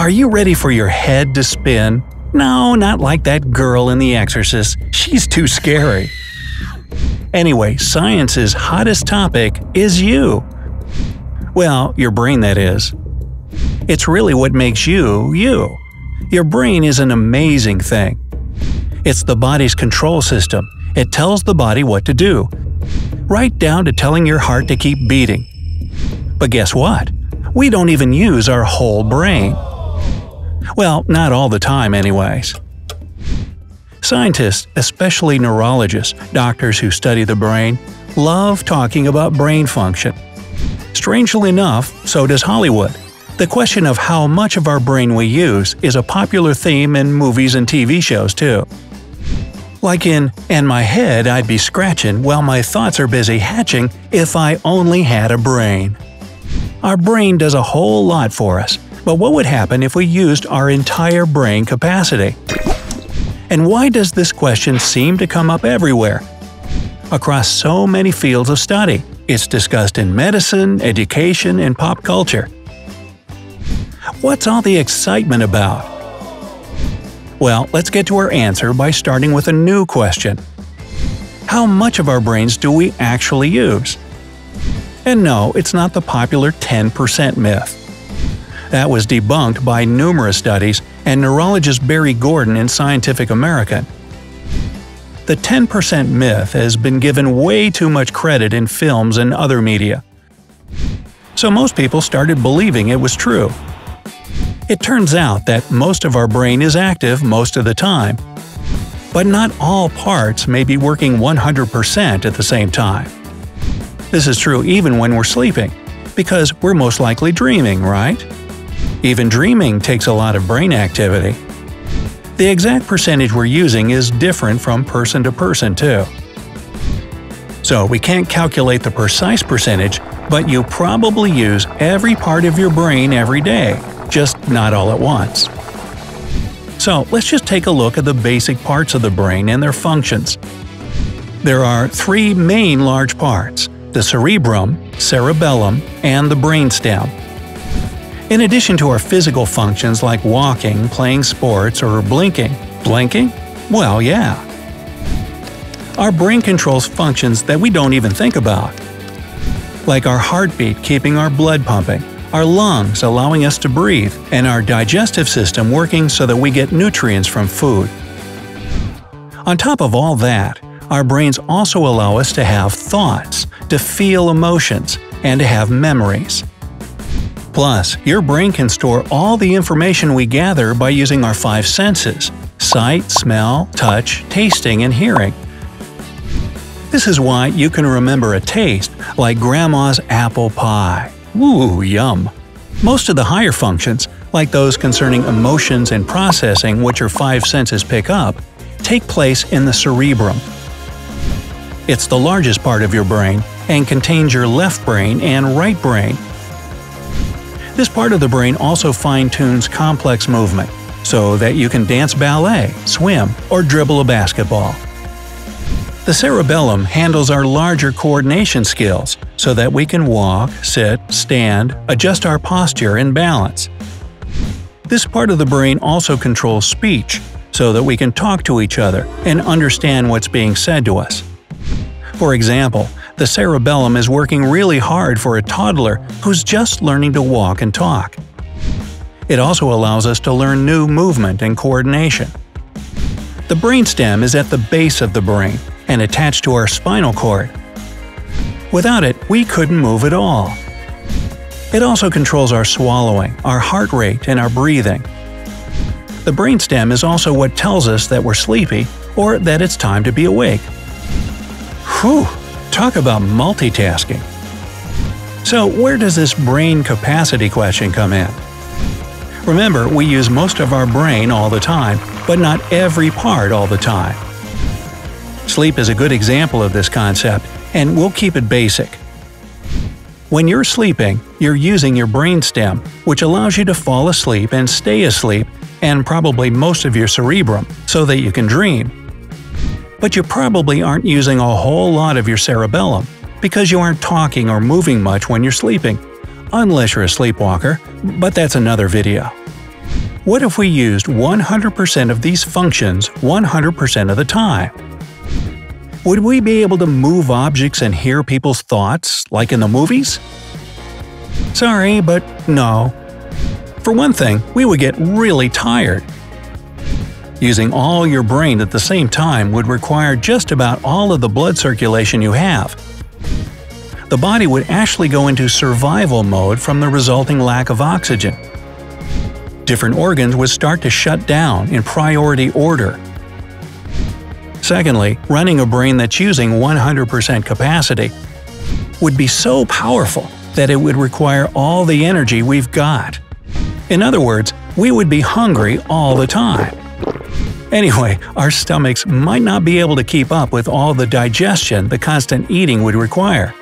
Are you ready for your head to spin? No, not like that girl in The Exorcist. She's too scary. Anyway, science's hottest topic is you. Well, your brain, that is. It's really what makes you, you. Your brain is an amazing thing. It's the body's control system. It tells the body what to do, right down to telling your heart to keep beating. But guess what? We don't even use our whole brain. Well, not all the time, anyways. Scientists, especially neurologists, doctors who study the brain, love talking about brain function. Strangely enough, so does Hollywood. The question of how much of our brain we use is a popular theme in movies and TV shows, too. Like in And My Head I'd Be Scratching While My Thoughts Are Busy Hatching If I Only Had a Brain. Our brain does a whole lot for us, but what would happen if we used our entire brain capacity? And why does this question seem to come up everywhere? Across so many fields of study, it's discussed in medicine, education, and pop culture. What's all the excitement about? Well, let's get to our answer by starting with a new question. How much of our brains do we actually use? And no, it's not the popular 10% myth. That was debunked by numerous studies and neurologist Barry Gordon in Scientific American. The 10% myth has been given way too much credit in films and other media. So most people started believing it was true. It turns out that most of our brain is active most of the time. But not all parts may be working 100% at the same time. This is true even when we're sleeping, because we're most likely dreaming, right? Even dreaming takes a lot of brain activity. The exact percentage we're using is different from person to person, too. So we can't calculate the precise percentage, but you probably use every part of your brain every day, just not all at once. So let's just take a look at the basic parts of the brain and their functions. There are three main large parts the cerebrum, cerebellum, and the brainstem. In addition to our physical functions like walking, playing sports, or blinking, blinking? Well, yeah. Our brain controls functions that we don't even think about. Like our heartbeat keeping our blood pumping, our lungs allowing us to breathe, and our digestive system working so that we get nutrients from food. On top of all that, our brains also allow us to have thoughts, to feel emotions, and to have memories. Plus, your brain can store all the information we gather by using our five senses sight, smell, touch, tasting, and hearing. This is why you can remember a taste like Grandma's apple pie. Ooh, yum. Most of the higher functions, like those concerning emotions and processing which your five senses pick up, take place in the cerebrum. It's the largest part of your brain and contains your left brain and right brain. This part of the brain also fine-tunes complex movement, so that you can dance ballet, swim, or dribble a basketball. The cerebellum handles our larger coordination skills, so that we can walk, sit, stand, adjust our posture, and balance. This part of the brain also controls speech, so that we can talk to each other and understand what's being said to us. For example, the cerebellum is working really hard for a toddler who's just learning to walk and talk. It also allows us to learn new movement and coordination. The brainstem is at the base of the brain and attached to our spinal cord. Without it, we couldn't move at all. It also controls our swallowing, our heart rate, and our breathing. The brainstem is also what tells us that we're sleepy or that it's time to be awake. Whew! Talk about multitasking. So, where does this brain capacity question come in? Remember, we use most of our brain all the time, but not every part all the time. Sleep is a good example of this concept, and we'll keep it basic. When you're sleeping, you're using your brainstem, which allows you to fall asleep and stay asleep, and probably most of your cerebrum, so that you can dream but you probably aren't using a whole lot of your cerebellum because you aren't talking or moving much when you're sleeping, unless you're a sleepwalker, but that's another video. What if we used 100% of these functions 100% of the time? Would we be able to move objects and hear people's thoughts, like in the movies? Sorry, but no. For one thing, we would get really tired. Using all your brain at the same time would require just about all of the blood circulation you have. The body would actually go into survival mode from the resulting lack of oxygen. Different organs would start to shut down in priority order. Secondly, running a brain that's using 100% capacity would be so powerful that it would require all the energy we've got. In other words, we would be hungry all the time. Anyway, our stomachs might not be able to keep up with all the digestion the constant eating would require.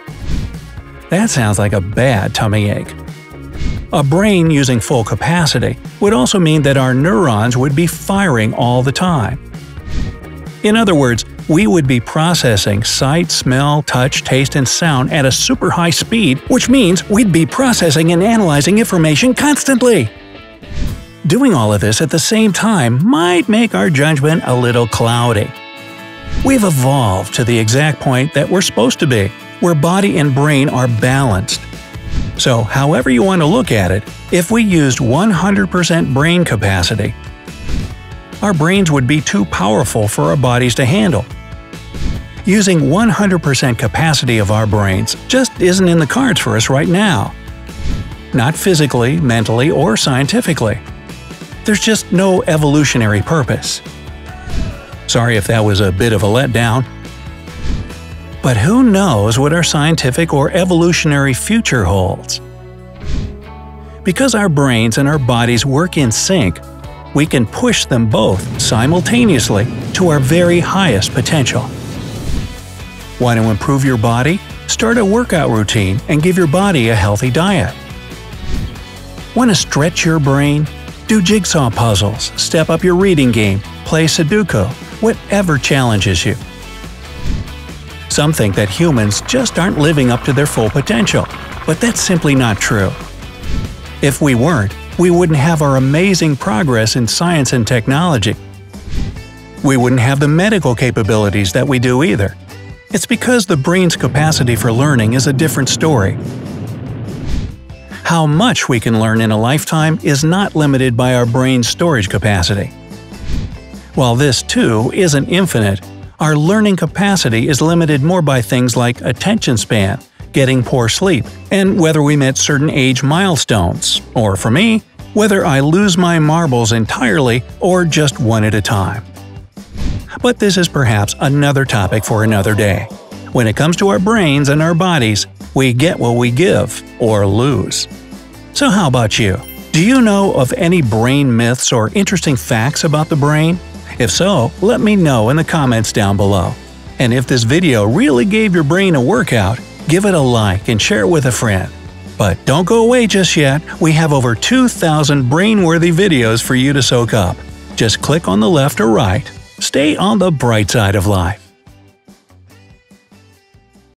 That sounds like a bad tummy ache. A brain using full capacity would also mean that our neurons would be firing all the time. In other words, we would be processing sight, smell, touch, taste, and sound at a super high speed, which means we'd be processing and analyzing information constantly. Doing all of this at the same time might make our judgment a little cloudy. We've evolved to the exact point that we're supposed to be, where body and brain are balanced. So, however you want to look at it, if we used 100% brain capacity, our brains would be too powerful for our bodies to handle. Using 100% capacity of our brains just isn't in the cards for us right now. Not physically, mentally, or scientifically there's just no evolutionary purpose. Sorry if that was a bit of a letdown. But who knows what our scientific or evolutionary future holds? Because our brains and our bodies work in sync, we can push them both simultaneously to our very highest potential. Want to improve your body? Start a workout routine and give your body a healthy diet. Want to stretch your brain? Do jigsaw puzzles, step up your reading game, play Sudoku, whatever challenges you. Some think that humans just aren't living up to their full potential, but that's simply not true. If we weren't, we wouldn't have our amazing progress in science and technology. We wouldn't have the medical capabilities that we do either. It's because the brain's capacity for learning is a different story, how much we can learn in a lifetime is not limited by our brain's storage capacity. While this, too, isn't infinite, our learning capacity is limited more by things like attention span, getting poor sleep, and whether we met certain age milestones, or for me, whether I lose my marbles entirely or just one at a time. But this is perhaps another topic for another day. When it comes to our brains and our bodies, we get what we give, or lose. So how about you? Do you know of any brain myths or interesting facts about the brain? If so, let me know in the comments down below. And if this video really gave your brain a workout, give it a like and share it with a friend. But don't go away just yet, we have over 2,000 brain-worthy videos for you to soak up. Just click on the left or right. Stay on the bright side of life.